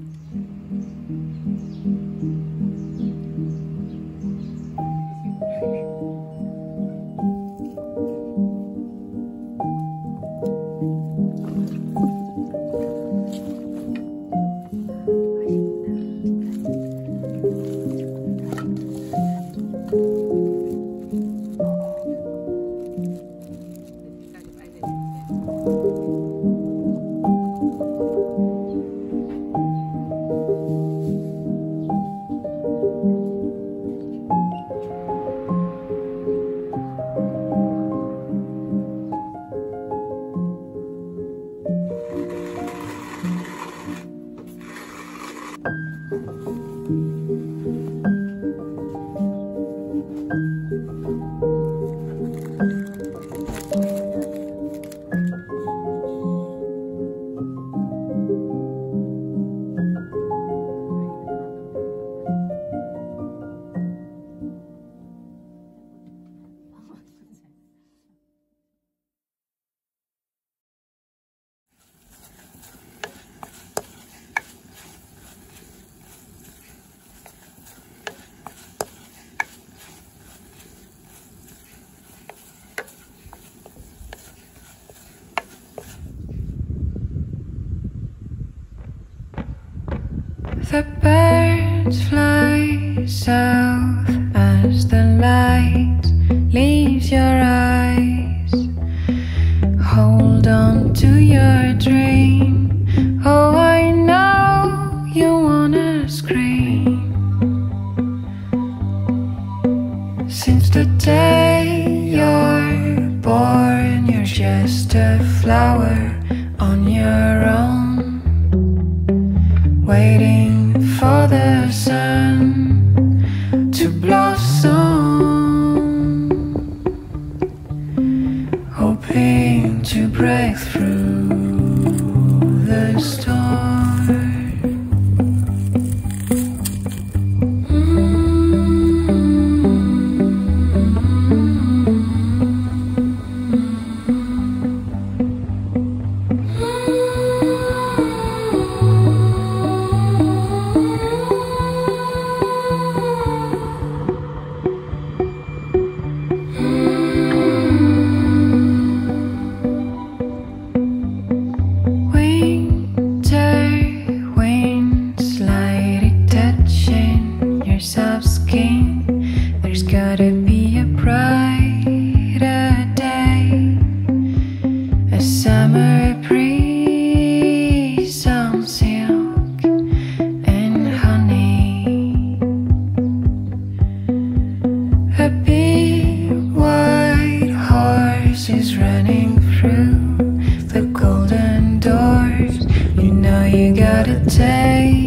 Mm-hmm. The birds fly south to break through the storm. Your soft skin. There's gotta be a brighter day, a summer breeze on silk and honey. A big white horse is running through the golden doors. You know you gotta take